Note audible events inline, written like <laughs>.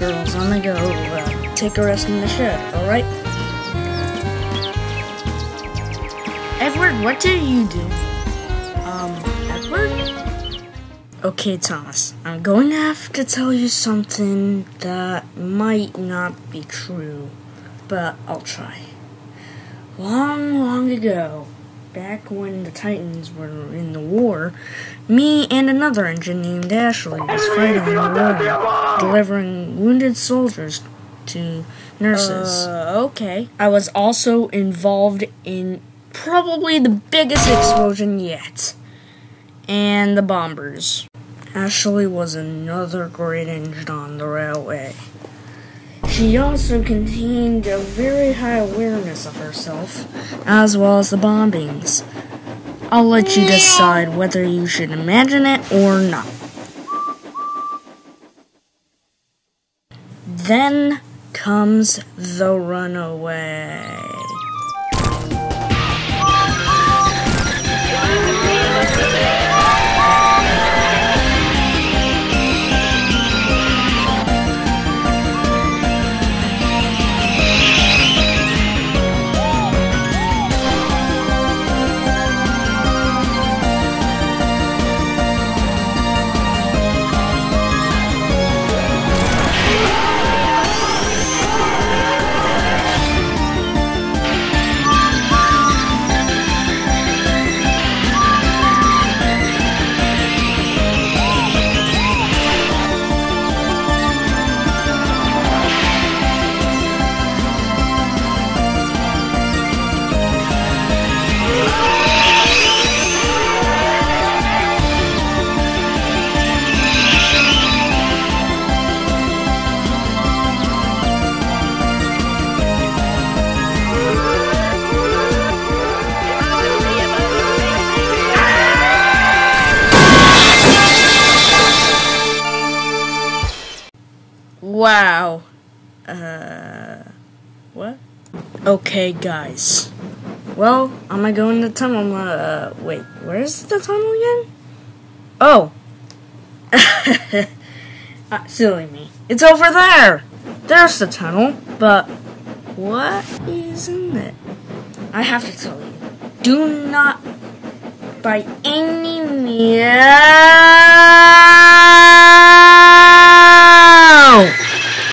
girls, I'm gonna go uh, take a rest in the shed, alright? Edward, what do you do? Um, Edward? Okay, Thomas, I'm going to have to tell you something that might not be true, but I'll try. Long, long ago, back when the Titans were in the war, me and another engine named Ashley was fighting in the war, delivering wounded soldiers to nurses. Uh, okay. I was also involved in probably the biggest explosion yet, and the bombers. Ashley was another great engine on the railway. She also contained a very high awareness of herself, as well as the bombings. I'll let you decide whether you should imagine it or not. Then comes the runaway. Wow. Uh, what? Okay, guys. Well, I'm gonna go in the tunnel. Uh, wait, where's the tunnel again? Oh. <laughs> uh, silly me. It's over there. There's the tunnel. But what is in it? I have to tell you. Do not, by any means.